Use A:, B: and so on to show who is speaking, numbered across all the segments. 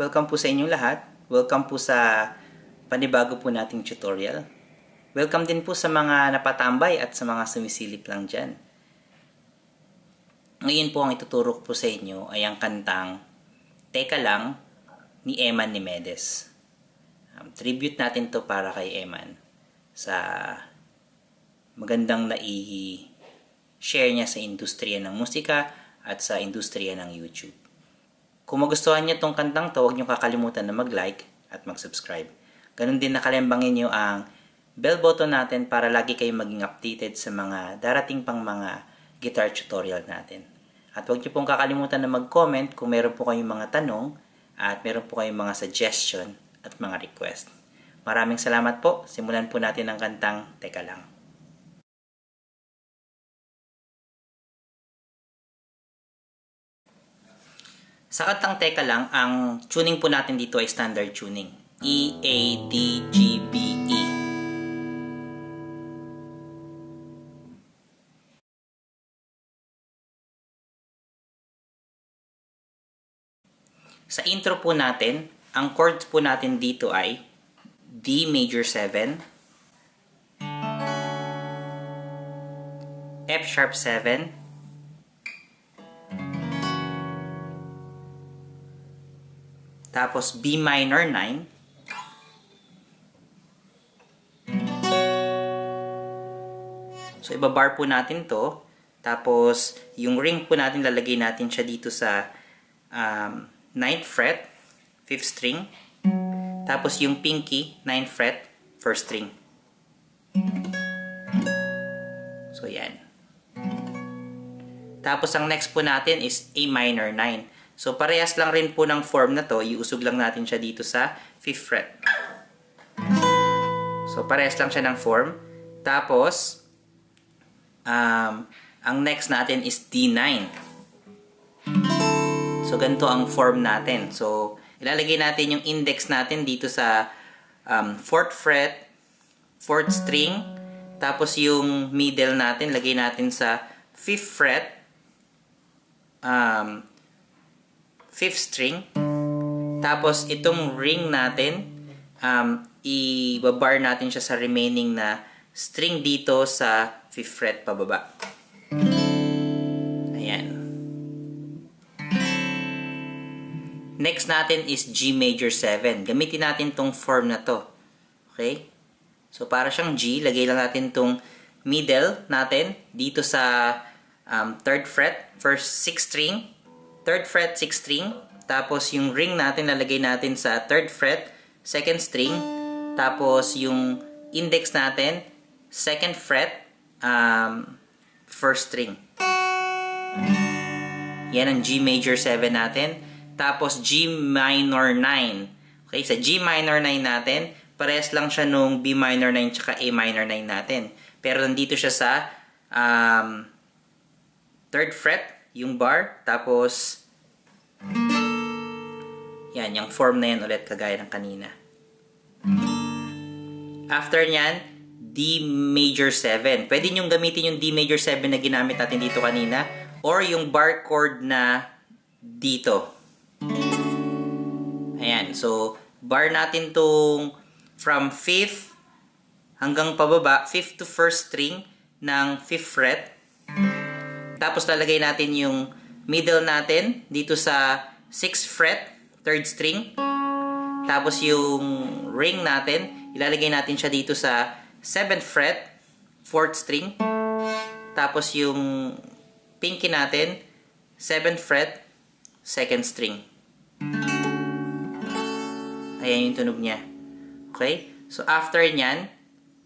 A: Welcome po sa inyong lahat. Welcome po sa panibago po nating tutorial. Welcome din po sa mga napatambay at sa mga sumisilip lang dyan. Ngayon po ang ituturo ko po sa inyo ay ang kantang Teka Lang ni Eman Nimedes. Um, tribute natin to para kay Eman sa magandang nai-share niya sa industriya ng musika at sa industriya ng YouTube. Kung magustuhan niyo tong kantang to, huwag niyo kakalimutan na mag-like at mag-subscribe. Ganun din nakalembangin niyo ang bell button natin para lagi kayong maging updated sa mga darating pang mga guitar tutorial natin. At huwag niyo pong kakalimutan na mag-comment kung meron po kayong mga tanong at meron po kayong mga suggestion at mga request. Maraming salamat po. Simulan po natin ang kantang Teka Lang. Sa kantang Teka Lang, ang tuning po natin dito ay standard tuning. E, A, D, G, B, E. Sa intro po natin, ang chords po natin dito ay D major 7, F sharp 7, tapos B minor 9, So, ibabar po natin to. Tapos, yung ring po natin, lalagay natin siya dito sa um, 9th fret, 5th string. Tapos, yung pinky, 9th fret, 1st string. So, yan. Tapos, ang next po natin is A minor 9. So, parehas lang rin po ng form na to. Iusog lang natin siya dito sa 5th fret. So, parehas lang siya ng form. Tapos, um, ang next natin is D9. So, ganito ang form natin. So, ilalagay natin yung index natin dito sa um, 4th fret, 4th string, tapos yung middle natin, lagay natin sa 5th fret, um, 5th string, tapos itong ring natin, um, i-bar natin siya sa remaining na string dito sa 5th fret pababa. Ayan. Next natin is G major 7. Gamitin natin tong form na to. Okay? So, para siyang G, lagay lang natin tong middle natin dito sa um, 3rd fret, first 6 string, 3rd fret, 6 string, tapos yung ring natin lalagay natin sa 3rd fret, 2nd string, tapos yung index natin, 2nd fret, um, 1st string. Yan ang G major 7 natin. Tapos G minor 9. Okay, sa G minor 9 natin, parehas lang siya nung B minor 9 tsaka A minor 9 natin. Pero nandito siya sa um, 3rd fret, yung bar. Tapos, yan, yung form na yan ulit kagaya ng kanina. After nyan, D major 7. Pwede nyong gamitin yung D major 7 na ginamit natin dito kanina or yung bar chord na dito. Ayan. So, bar natin tong from 5th hanggang pababa, 5th to 1st string ng 5th fret. Tapos lalagay natin yung middle natin dito sa 6th fret, 3rd string. Tapos yung ring natin, ilalagay natin siya dito sa 7th fret, 4th string. Tapos yung pinky natin, 7th fret, 2nd string. Ayan yung tunog niya. Okay? So, after nyan,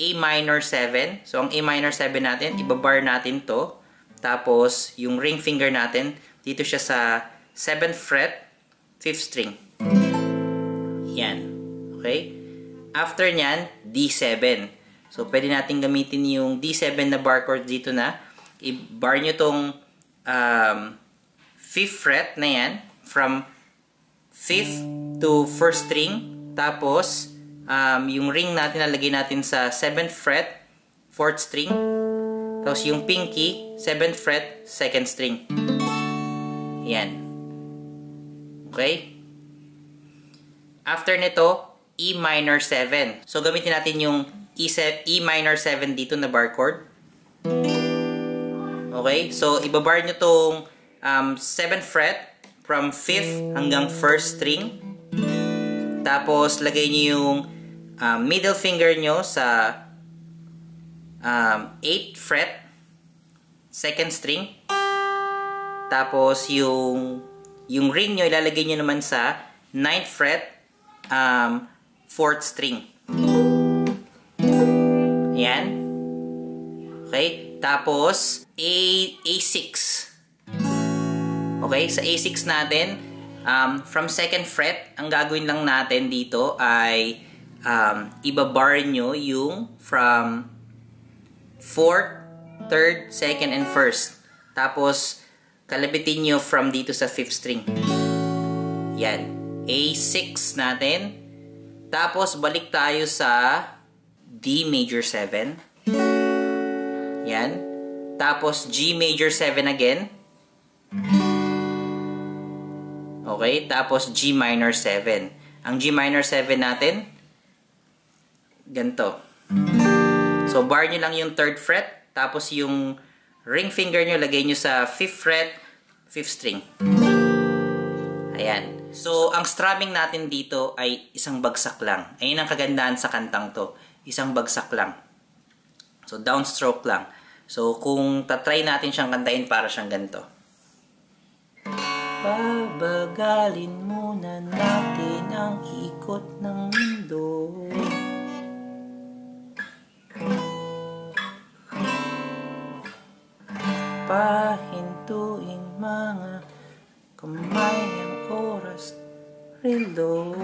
A: A minor 7. So, ang A minor 7 natin, ibabar natin to. Tapos, yung ring finger natin, dito siya sa 7th fret, 5th string. Yan. Okay? After nyan, D7. So, pwede natin gamitin yung D7 na bar chord dito na. I-bar nyo tong um, 5th fret na yan from 5th to 1st string. Tapos, um, yung ring natin nalagay natin sa 7th fret, 4th string. Tapos yung pinky, 7th fret, 2nd string. Yan. Okay? After nito, E minor 7. So, gamitin natin yung E, e minor 7 dito na bar chord. Okay? So, ibabar nyo tong um, 7th fret from 5th hanggang 1st string. Tapos, lagay nyo yung um, middle finger nyo sa um, 8th fret, 2nd string. Tapos, yung yung ring nyo, ilalagay nyo naman sa 9th fret, um, 4th string. Yan. Okay? Tapos, A, A6. Okay? Sa A6 natin, um, from 2nd fret, ang gagawin lang natin dito ay um, ibabar nyo yung from 4th, 3rd, 2nd, and 1st. Tapos, kalabitin nyo from dito sa 5th string. Yan. A6 natin. Tapos, balik tayo sa D major 7. Yan. Tapos, G major 7 again. Okay. Tapos, G minor 7. Ang G minor 7 natin, ganito. So, bar nyo lang yung 3rd fret. Tapos, yung ring finger nyo, lagay nyo sa 5th fret, 5th string. Ayan. So, ang strumming natin dito ay isang bagsak lang. Ayun ang kagandahan sa kantang to. Isang bagsak lang. So, downstroke lang. So, kung tatry natin siyang kantahin para siyang ganito. Pabagalin muna natin ang ikot ng mundo. Pahintuin mga kamay ang oras relo.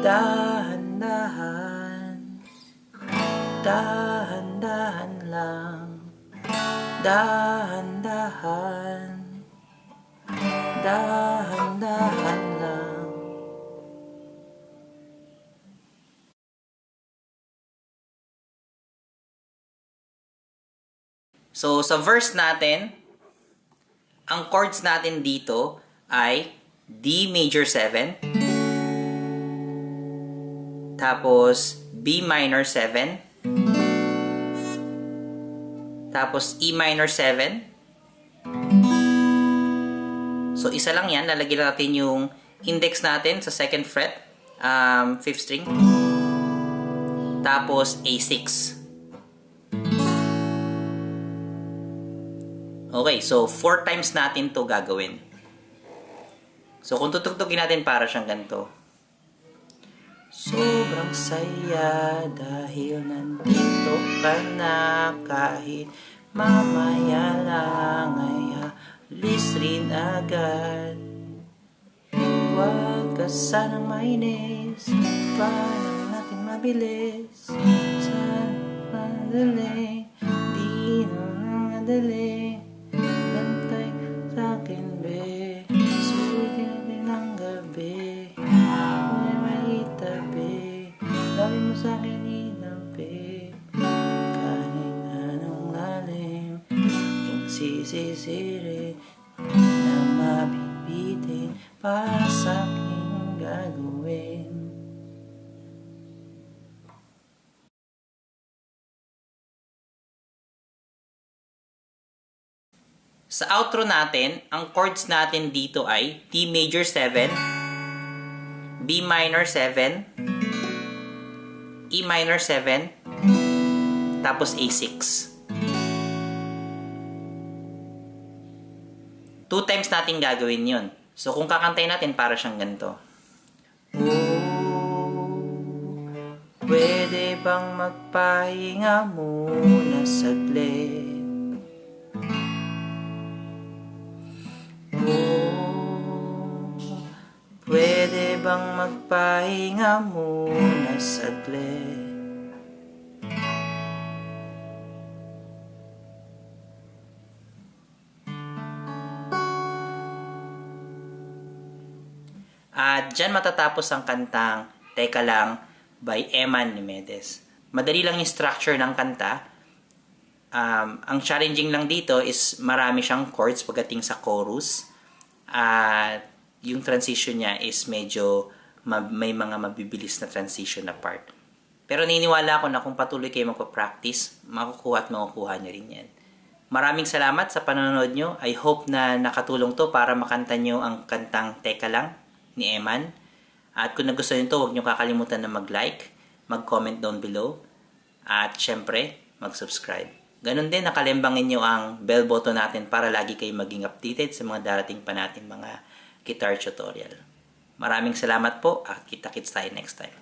A: Dahan-dahan Dahan-dahan lang Dahan-dahan So, sa verse natin, ang chords natin dito ay D major 7, tapos B minor 7, tapos E minor 7. So, isa lang yan. Lalagyan natin yung index natin sa 2nd fret, um, 5th string. Tapos, A6. Okay, so 4 times natin to gagawin. So, kung tutugtugin natin para siyang ganito. Sobrang saya dahil nandito ka na kahit mamaya lang ay halis rin agad. Huwag ka sanang mainis, paano natin mabilis? Saan madali, di na madali. Sa akin inabi. Kahit anong lalim, aking sisisirin na mabibitin para sa aking gagawin. Sa outro natin, ang chords natin dito ay D major 7, B minor 7, E minor 7, tapos A6. Two times natin gagawin yun. So, kung kakantay natin, para siyang ganito. Pwede bang magpahinga muna saglit? Bang magpahinga muna saglit? At dyan matatapos ang kantang Teka Lang by Eman Nimedes. Madali lang yung structure ng kanta. Um, ang challenging lang dito is marami siyang chords pagdating sa chorus. At yung transition niya is medyo ma- may mga mabibilis na transition na part. Pero niniwala ako na kung patuloy kayo magpa-practice, makukuha at makukuha niyo rin yan. Maraming salamat sa panonood nyo. I hope na nakatulong to para makanta nyo ang kantang Teka Lang ni Eman. At kung nagustuhan nyo to, huwag nyo kakalimutan na mag-like, mag-comment down below, at syempre, mag-subscribe. Ganon din, nakalembangin nyo ang bell button natin para lagi kayo maging updated sa mga darating pa natin mga guitar tutorial. Maraming salamat po at kita-kits tayo next time.